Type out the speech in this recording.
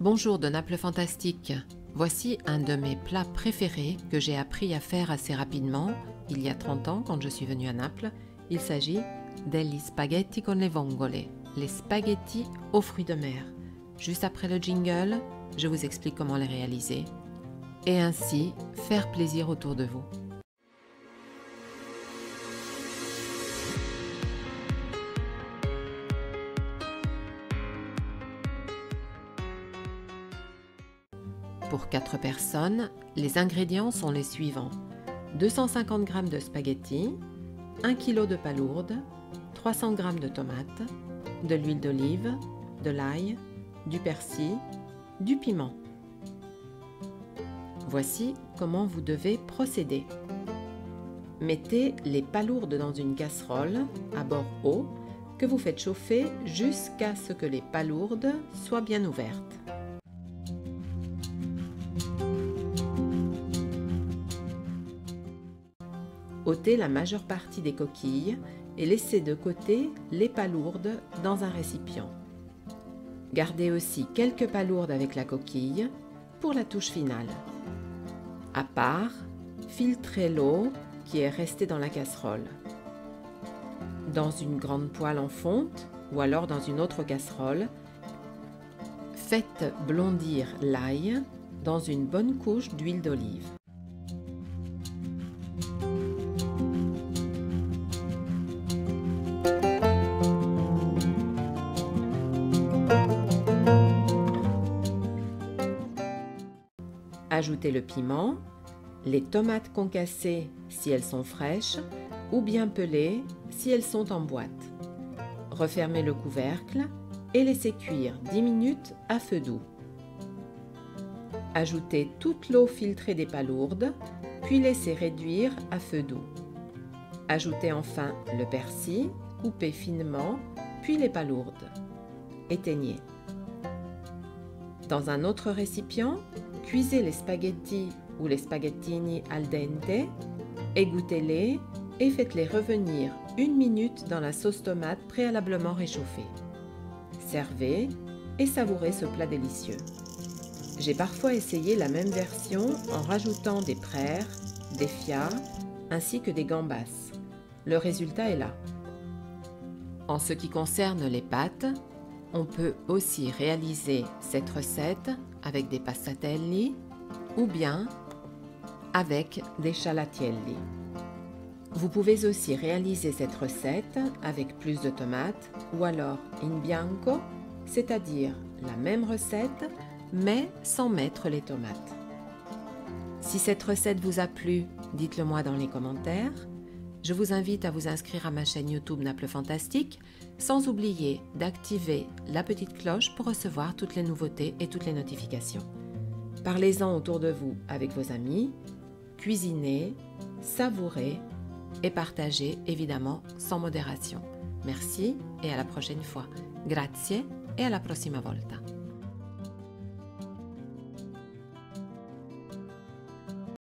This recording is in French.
Bonjour de Naples Fantastique. Voici un de mes plats préférés que j'ai appris à faire assez rapidement, il y a 30 ans quand je suis venue à Naples. Il s'agit degli spaghetti con le vongole, les spaghettis aux fruits de mer. Juste après le jingle, je vous explique comment les réaliser et ainsi faire plaisir autour de vous. Pour 4 personnes, les ingrédients sont les suivants 250 g de spaghettis, 1 kg de palourdes, 300 g de tomates, de l'huile d'olive, de l'ail, du persil, du piment. Voici comment vous devez procéder. Mettez les palourdes dans une casserole à bord haut que vous faites chauffer jusqu'à ce que les palourdes soient bien ouvertes. Ôtez la majeure partie des coquilles et laissez de côté les palourdes dans un récipient. Gardez aussi quelques palourdes avec la coquille pour la touche finale. À part, filtrez l'eau qui est restée dans la casserole. Dans une grande poêle en fonte ou alors dans une autre casserole, faites blondir l'ail dans une bonne couche d'huile d'olive. Ajoutez le piment, les tomates concassées si elles sont fraîches ou bien pelées si elles sont en boîte. Refermez le couvercle et laissez cuire 10 minutes à feu doux. Ajoutez toute l'eau filtrée des palourdes, puis laissez réduire à feu doux. Ajoutez enfin le persil, coupé finement, puis les palourdes. Éteignez. Dans un autre récipient, Cuisez les spaghettis ou les spaghettini al dente, égouttez-les et faites-les revenir une minute dans la sauce tomate préalablement réchauffée. Servez et savourez ce plat délicieux. J'ai parfois essayé la même version en rajoutant des praires, des fias ainsi que des gambas. Le résultat est là. En ce qui concerne les pâtes, on peut aussi réaliser cette recette avec des passatelli ou bien avec des cialatielli. Vous pouvez aussi réaliser cette recette avec plus de tomates ou alors in bianco, c'est-à-dire la même recette mais sans mettre les tomates. Si cette recette vous a plu, dites-le moi dans les commentaires. Je vous invite à vous inscrire à ma chaîne YouTube Naples Fantastique, sans oublier d'activer la petite cloche pour recevoir toutes les nouveautés et toutes les notifications. Parlez-en autour de vous avec vos amis, cuisinez, savourez et partagez évidemment sans modération. Merci et à la prochaine fois. Grazie et à la prossima volta.